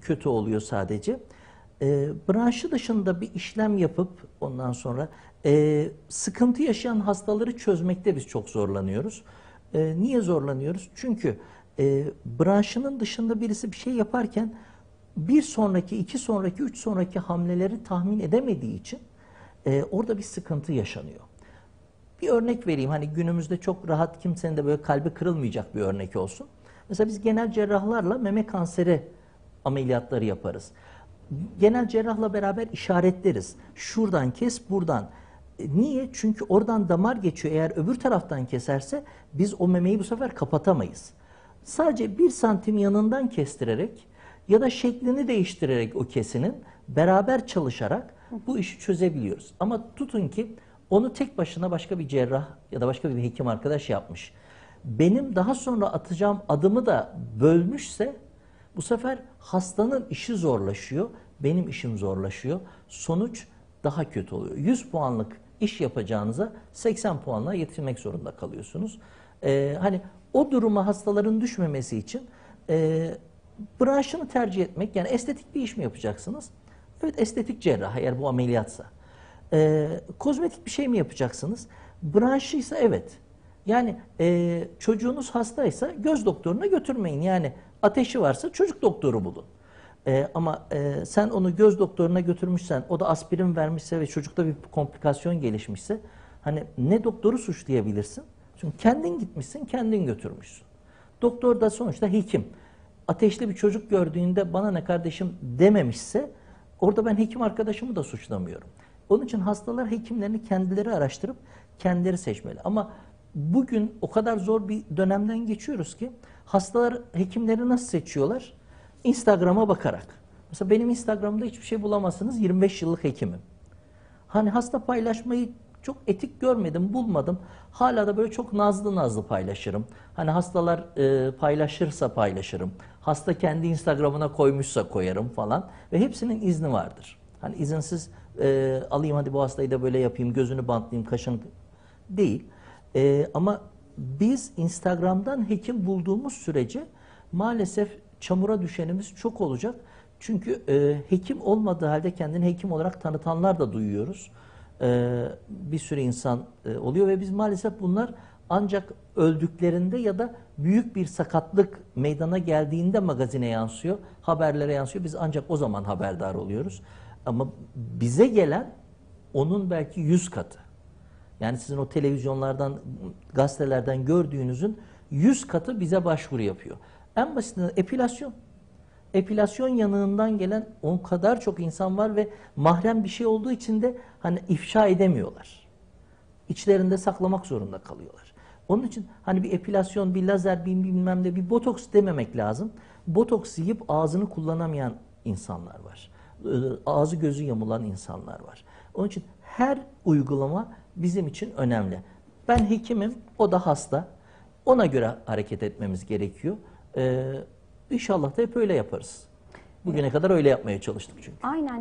kötü oluyor sadece. E, branşı dışında bir işlem yapıp ondan sonra e, sıkıntı yaşayan hastaları çözmekte biz çok zorlanıyoruz. E, niye zorlanıyoruz? Çünkü e, branşının dışında birisi bir şey yaparken bir sonraki, iki sonraki, üç sonraki hamleleri tahmin edemediği için e, orada bir sıkıntı yaşanıyor. Bir örnek vereyim hani günümüzde çok rahat kimsenin de böyle kalbi kırılmayacak bir örnek olsun. Mesela biz genel cerrahlarla meme kanseri ameliyatları yaparız. Genel cerrahla beraber işaretleriz. Şuradan kes, buradan. E, Niye? Çünkü oradan damar geçiyor. Eğer öbür taraftan keserse biz o memeyi bu sefer kapatamayız. Sadece bir santim yanından kestirerek ya da şeklini değiştirerek o kesinin beraber çalışarak bu işi çözebiliyoruz. Ama tutun ki onu tek başına başka bir cerrah ya da başka bir hekim arkadaş yapmış. Benim daha sonra atacağım adımı da bölmüşse bu sefer hastanın işi zorlaşıyor, benim işim zorlaşıyor. Sonuç daha kötü oluyor. 100 puanlık iş yapacağınıza 80 puanla yetinmek zorunda kalıyorsunuz. Ee, hani o duruma hastaların düşmemesi için e, branşını tercih etmek, yani estetik bir iş mi yapacaksınız? Evet estetik cerrah eğer bu ameliyatsa. Ee, kozmetik bir şey mi yapacaksınız? Branşıysa evet. Yani e, çocuğunuz hastaysa göz doktoruna götürmeyin. Yani ateşi varsa çocuk doktoru bulun. E, ama e, sen onu göz doktoruna götürmüşsen, o da aspirin vermişse ve çocukta bir komplikasyon gelişmişse, hani ne doktoru suçlayabilirsin? Çünkü kendin gitmişsin, kendin götürmüşsün. Doktor da sonuçta hekim. Ateşli bir çocuk gördüğünde bana ne kardeşim dememişse, orada ben hekim arkadaşımı da suçlamıyorum. Onun için hastalar hekimlerini kendileri araştırıp kendileri seçmeli. Ama bugün o kadar zor bir dönemden geçiyoruz ki hastalar hekimleri nasıl seçiyorlar? Instagram'a bakarak. Mesela benim Instagram'da hiçbir şey bulamazsınız. 25 yıllık hekimim. Hani hasta paylaşmayı çok etik görmedim, bulmadım. Hala da böyle çok nazlı nazlı paylaşırım. Hani hastalar e, paylaşırsa paylaşırım. Hasta kendi Instagram'ına koymuşsa koyarım falan. Ve hepsinin izni vardır. Hani izinsiz e, alayım hadi bu hastayı da böyle yapayım, gözünü bantlayayım, kaşını değil. E, ama biz Instagram'dan hekim bulduğumuz sürece maalesef çamura düşenimiz çok olacak. Çünkü e, hekim olmadığı halde kendini hekim olarak tanıtanlar da duyuyoruz. E, bir sürü insan e, oluyor ve biz maalesef bunlar ancak öldüklerinde ya da büyük bir sakatlık meydana geldiğinde magazine yansıyor, haberlere yansıyor. Biz ancak o zaman haberdar oluyoruz. Ama bize gelen onun belki yüz katı. Yani sizin o televizyonlardan, gazetelerden gördüğünüzün yüz katı bize başvuru yapıyor. En basitinden epilasyon. Epilasyon yanığından gelen o kadar çok insan var ve mahrem bir şey olduğu için de hani ifşa edemiyorlar. İçlerinde saklamak zorunda kalıyorlar. Onun için hani bir epilasyon, bir lazer, bir bilmem ne, bir botoks dememek lazım. Botoks yiyip ağzını kullanamayan insanlar var. Ee, Ağzı gözü yamulan insanlar var. Onun için her uygulama bizim için önemli. Ben hekimim, o da hasta. Ona göre hareket etmemiz gerekiyor. Ee, inşallah da hep öyle yaparız. Bugüne kadar öyle yapmaya çalıştık çünkü. Aynen.